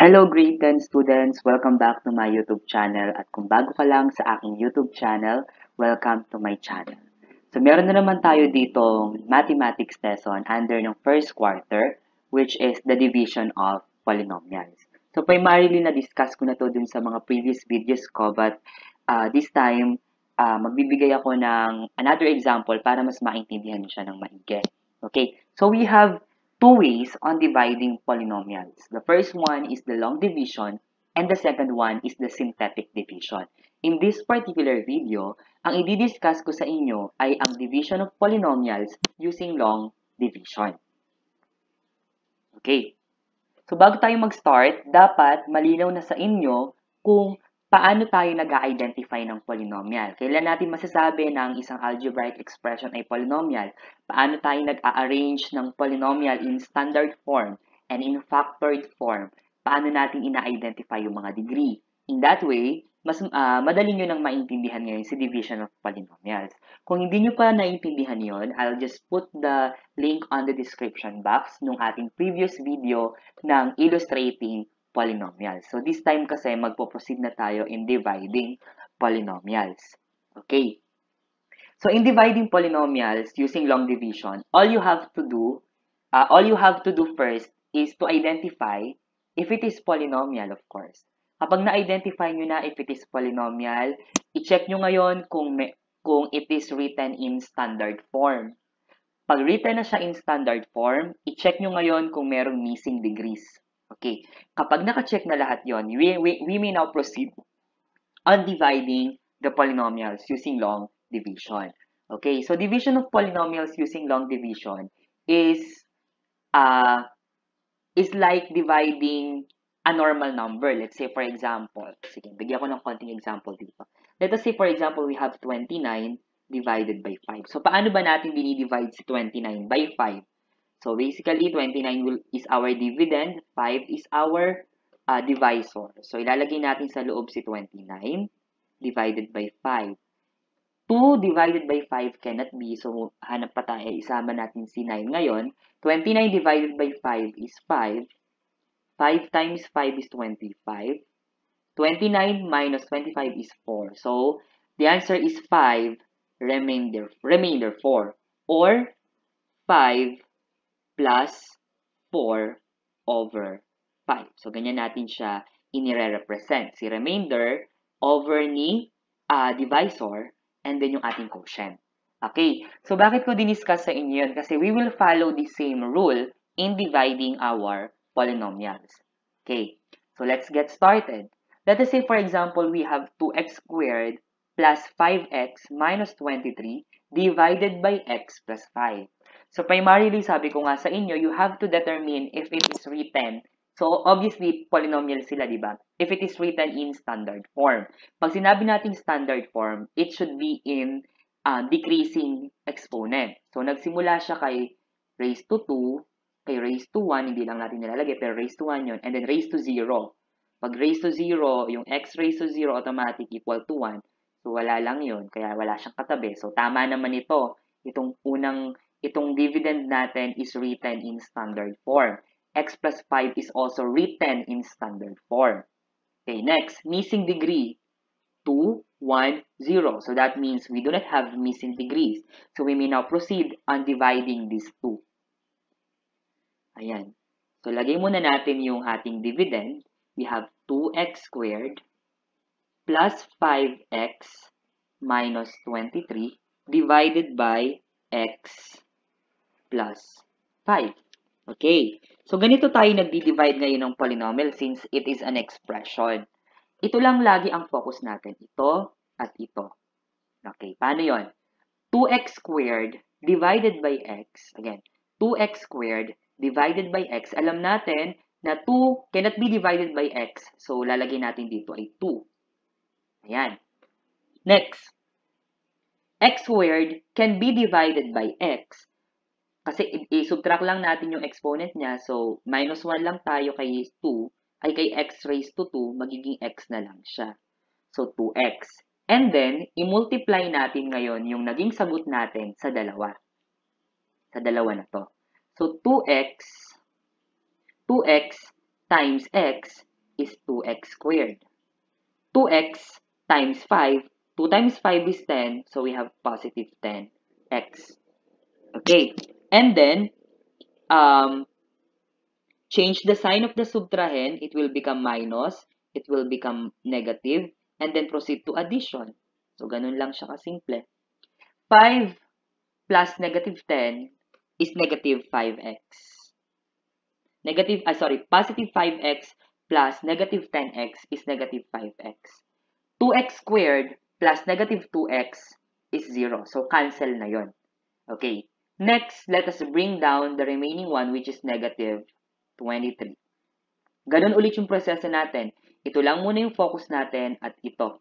Hello grade 10 students! Welcome back to my YouTube channel at kung bago ka lang sa aking YouTube channel, welcome to my channel. So meron na naman tayo ditong mathematics lesson under ng first quarter which is the division of polynomials. So primarily na-discuss ko na to dun sa mga previous videos ko but uh, this time uh, magbibigay ako ng another example para mas maintindihan siya ng maigi. Okay, so we have two ways on dividing polynomials. The first one is the long division and the second one is the synthetic division. In this particular video, ang i-discuss ko sa inyo ay ang division of polynomials using long division. Okay. So bago tayo mag-start, dapat malinaw na sa inyo kung paano tayo nag-identify ng polynomial. Kailan natin masasabi na ang isang algebraic expression ay polynomial? Paano tayo nag-arrange ng polynomial in standard form and in factored form? Paano natin ina-identify yung mga degree? In that way, mas uh, madali nyo nang maintindihan ngayon si division of polynomials. Kung hindi nyo pa naintindihan yon, I'll just put the link on the description box nung ating previous video ng illustrating polynomials. So this time kasi magpo-proceed na tayo in dividing polynomials. Okay. So in dividing polynomials using long division, all you have to do, uh, all you have to do first is to identify if it is polynomial, of course. Kapag na-identify nyo na if it is polynomial, i-check nyo ngayon kung, may, kung it is written in standard form. Pag written na siya in standard form, i-check nyo ngayon kung merong missing degrees. Okay. Kapag naka-check na lahat yon, we, we, we may now proceed on dividing the polynomials using long division. Okay, so division of polynomials using long division is uh, is like dividing a normal number. Let's say, for example, sige, bigyan ko ng konting example dito. Let us say, for example, we have 29 divided by 5. So, paano ba natin dinidivide si 29 by 5? So basically, 29 will, is our dividend, 5 is our uh, divisor. So ilalagay natin sa loob si 29 divided by 5. 2 divided by 5 cannot be. So hanap pa tayo, isama natin si 9 ngayon. 29 divided by 5 is 5. 5 times 5 is 25. 29 minus 25 is 4. So the answer is 5 remainder, remainder 4. Or 5 plus 4 over 5. So, ganyan natin siya inire-represent. Si remainder over ni uh, divisor and then yung ating quotient. Okay, so bakit ko diniscuss sa inyo yun? Kasi we will follow the same rule in dividing our polynomials. Okay, so let's get started. Let us say, for example, we have 2x squared plus 5x minus 23 divided by x plus 5. So primarily, sabi ko nga sa inyo, you have to determine if it is written. So obviously, polynomial sila, di ba? If it is written in standard form. Pag sinabi natin standard form, it should be in uh, decreasing exponent. So nagsimula siya kay raised to 2, kay raised to 1, hindi lang natin nilalagay, pero raised to 1 yun, and then raised to 0. Pag raised to 0, yung x raised to 0 automatic equal to 1. So wala lang yun, kaya wala siyang katabi. So tama naman ito, itong unang itong dividend natin is written in standard form. x plus 5 is also written in standard form. Okay, next, missing degree, 2, 1, 0. So that means we do not have missing degrees. So we may now proceed on dividing these two. Ayan. So lagay muna natin yung ating dividend. We have 2x squared plus 5x minus 23 divided by x plus 5. Okay. So, ganito tayo nagdi-divide ngayon ng polynomial since it is an expression. Ito lang lagi ang focus natin. Ito at ito. Okay. Paano yon? 2x squared divided by x. Again, 2x squared divided by x. Alam natin na 2 cannot be divided by x. So, lalagay natin dito ay 2. Ayan. Next. x squared can be divided by x. Kasi i-subtract lang natin yung exponent niya. So, minus 1 lang tayo kay 2, ay kay x raised to 2, magiging x na lang siya. So, 2x. And then, i-multiply natin ngayon yung naging sagot natin sa dalawa. Sa dalawa na to. So, 2x, 2x times x is 2x squared. 2x times 5, 2 times 5 is 10, so we have positive 10x. Okay, and then, um, change the sign of the subtrahend, it will become minus, it will become negative, and then proceed to addition. So, ganun lang siya kasimple. 5 plus negative 10 is negative 5x. Negative, ah, sorry, positive 5x plus negative 10x is negative 5x. 2x squared plus negative 2x is 0. So, cancel na yon. Okay. Next, let us bring down the remaining one which is negative 23. Ganun ulit yung proseso natin. Ito lang muna yung focus natin at ito.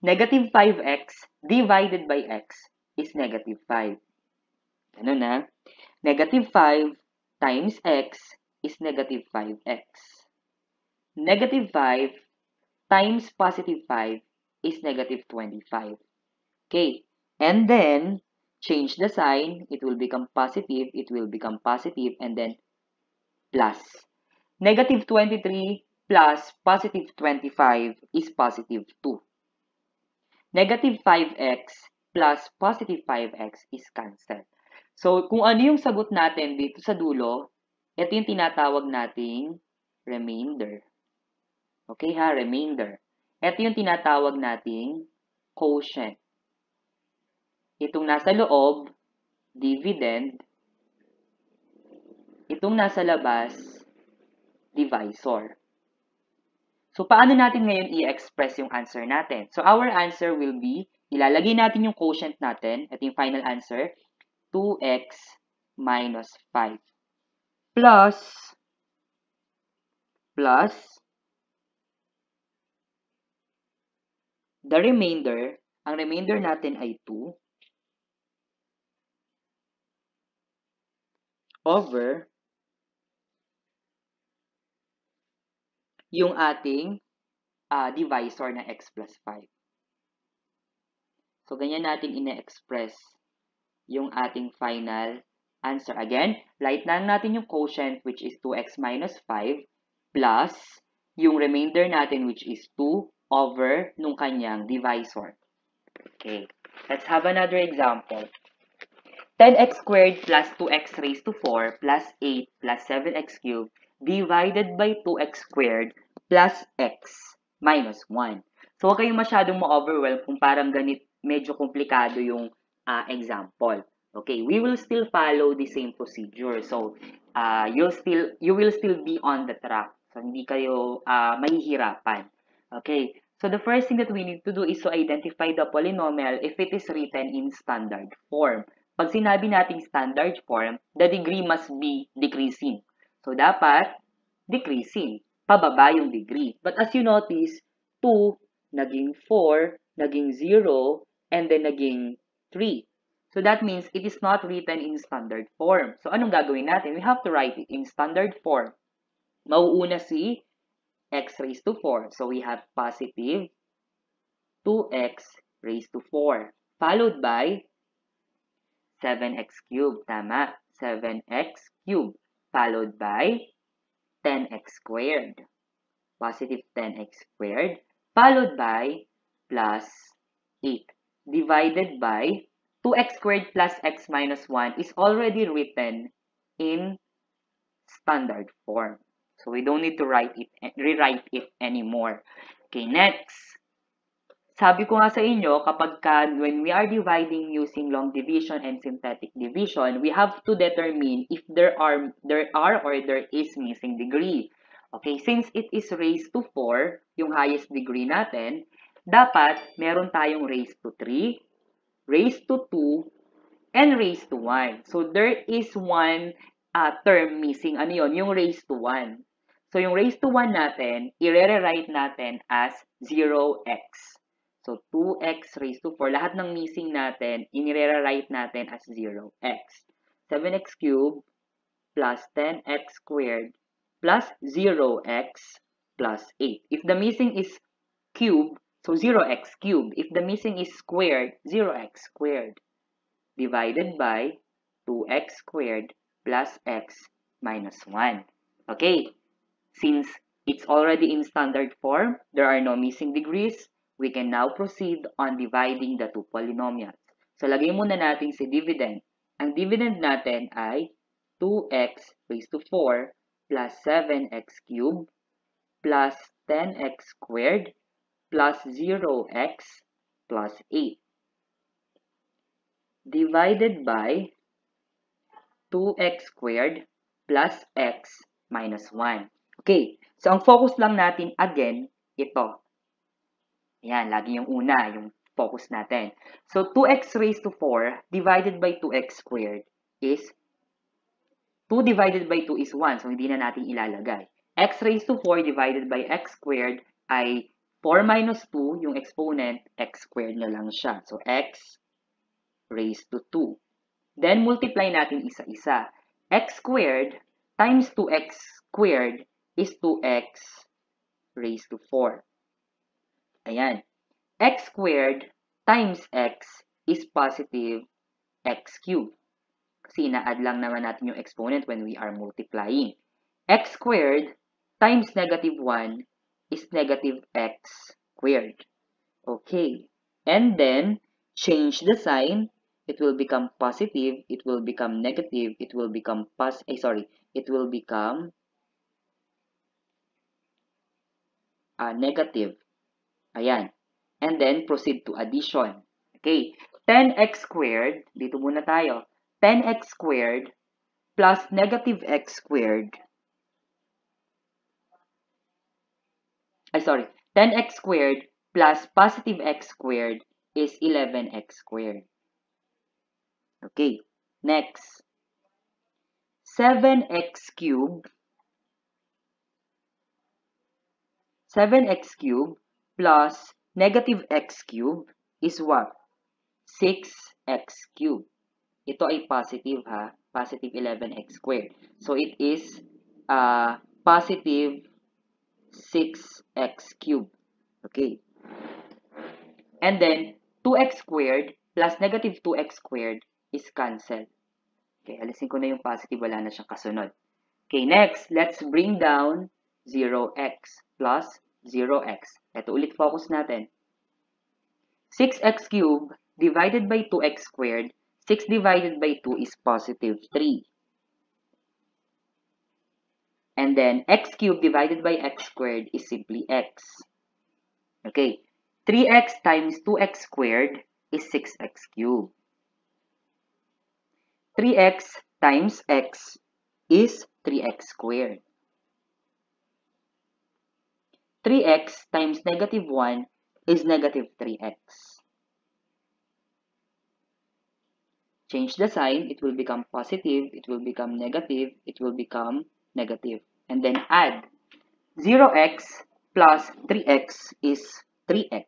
Negative 5x divided by x is negative 5. Ganun na. Negative 5 times x is negative 5x. Negative 5 times positive 5 is negative 25. Okay. And then, change the sign. It will become positive. It will become positive and then plus. Negative 23 plus positive 25 is positive 2. Negative 5x plus positive 5x is cancelled. So, kung ano yung sagot natin dito sa dulo, ito yung tinatawag nating remainder. Okay ha, remainder. Ito yung tinatawag nating quotient. Itong nasa loob, dividend. Itong nasa labas, divisor. So, paano natin ngayon i-express yung answer natin? So, our answer will be, ilalagay natin yung quotient natin, ito yung final answer, 2x minus 5 plus plus the remainder, ang remainder natin ay 2 over yung ating uh, divisor na x plus 5. So, ganyan natin ina-express yung ating final answer. Again, light lang natin yung quotient which is 2x minus 5 plus yung remainder natin which is 2 over nung kanyang divisor. Okay, let's have another example. 10x squared plus 2x raised to 4 plus 8 plus 7x cubed divided by 2x squared plus x minus 1. So, huwag kayong masyadong ma-overwhelm kung parang ganit, medyo komplikado yung uh, example. Okay, we will still follow the same procedure. So, uh, you'll still, you will still be on the track. So, hindi kayo uh, mahihirapan. Okay, so the first thing that we need to do is to identify the polynomial if it is written in standard form. Pag sinabi nating standard form, the degree must be decreasing. So, dapat decreasing pababa yung degree. But as you notice, 2, naging 4, naging 0, and then naging 3. So that means it is not written in standard form. So anong gagawin natin? We have to write it in standard form. Mauuna si x raised to 4. So we have positive 2x raised to 4. Followed by 7x cubed. Tama. 7x cubed. Followed by 10x squared. Positive 10x squared followed by plus 8 divided by 2x squared plus x minus 1 is already written in standard form. So we don't need to write it, rewrite it anymore. Okay, next. Sabi ko nga sa inyo, kapag ka, when we are dividing using long division and synthetic division, we have to determine if there are, there are or there is missing degree. Okay, since it is raised to 4, yung highest degree natin, dapat meron tayong raised to 3, raised to 2, and raised to 1. So, there is one uh, term missing. Ano yon Yung raised to 1. So, yung raised to 1 natin, i-rewrite natin as 0x. So, 2x raised to 4. Lahat ng missing natin, inire-write natin as 0x. 7x cubed plus 10x squared plus 0x plus 8. If the missing is cube, so 0x cubed. If the missing is squared, 0x squared divided by 2x squared plus x minus 1. Okay, since It's already in standard form. There are no missing degrees. We can now proceed on dividing the two polynomials. So, lagay muna natin si dividend. Ang dividend natin ay 2x raised to 4 plus 7x cubed plus 10x squared plus 0x plus 8 divided by 2x squared plus x minus 1. Okay, so ang focus lang natin again, ito. Ayan, lagi yung una, yung focus natin. So, 2x raised to 4 divided by 2x squared is 2 divided by 2 is 1, so hindi na natin ilalagay. x raised to 4 divided by x squared ay 4 minus 2, yung exponent, x squared na lang siya. So, x raised to 2. Then, multiply natin isa-isa. x squared times 2x squared is 2x raised to 4. Ayan. x squared times x is positive x cubed. Kasi ina-add lang naman natin yung exponent when we are multiplying. x squared times negative 1 is negative x squared. Okay. And then, change the sign. It will become positive. It will become negative. It will become pos eh, sorry. It will become uh, negative. Ayan. And then, proceed to addition. Okay. 10x squared, dito muna tayo. 10x squared plus negative x squared. Ay, sorry. 10x squared plus positive x squared is 11x squared. Okay. Next. 7x cubed 7x cubed plus negative x cubed is what? 6x cubed. Ito ay positive ha. Positive 11x squared. So, it is uh, positive 6x cubed. Okay. And then, 2x squared plus negative 2x squared is cancelled. Okay, alisin ko na yung positive. Wala na siyang kasunod. Okay, next, let's bring down 0x plus 0x. Ito ulit focus natin. 6x cubed divided by 2x squared. 6 divided by 2 is positive 3. And then x cubed divided by x squared is simply x. Okay. 3x times 2x squared is 6x cubed. 3x times x is 3x squared. 3x times negative 1 is negative 3x. Change the sign, it will become positive, it will become negative, it will become negative. And then add 0x plus 3x is 3x.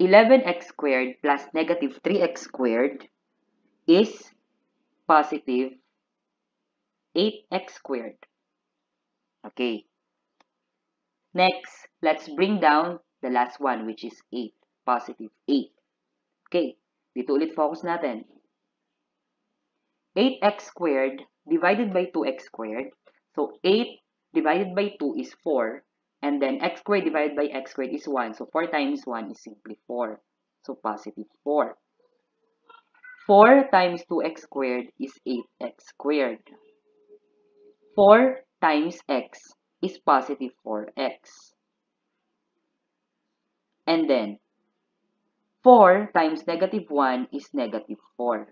11x squared plus negative 3x squared is positive 8x squared. Okay. Next, let's bring down the last one, which is 8. Positive 8. Okay. Dito ulit focus natin. 8x squared divided by 2x squared. So, 8 divided by 2 is 4. And then, x squared divided by x squared is 1. So, 4 times 1 is simply 4. So, positive 4. 4 times 2x squared is 8x squared. 4 times x is positive 4x. And then, 4 times negative 1 is negative 4.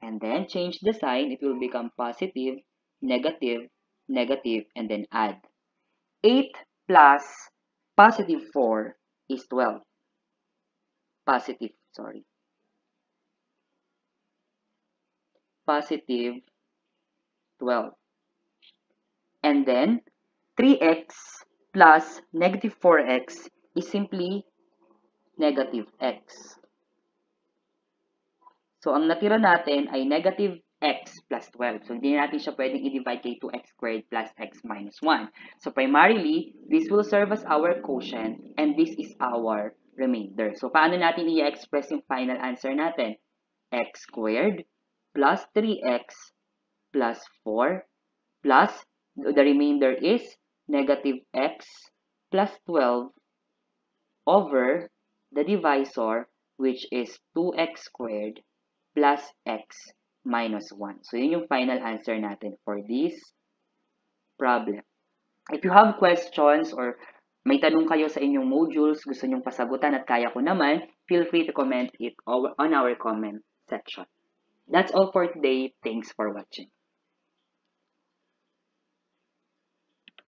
And then, change the sign. It will become positive, negative, negative, and then add. 8 plus positive 4 is 12. Positive, sorry. Positive 12. And then, 3x plus negative 4x is simply negative x. So, ang natira natin ay negative x plus 12. So, hindi natin siya pwedeng i-divide kay 2x squared plus x minus 1. So, primarily, this will serve as our quotient and this is our remainder. So, paano natin i-express yung final answer natin? x squared plus 3x plus 4 plus the remainder is negative x plus 12 over the divisor which is 2x squared plus x minus 1. So, yun yung final answer natin for this problem. If you have questions or may tanong kayo sa inyong modules, gusto nyong pasagutan at kaya ko naman, feel free to comment it on our comment section. That's all for today. Thanks for watching.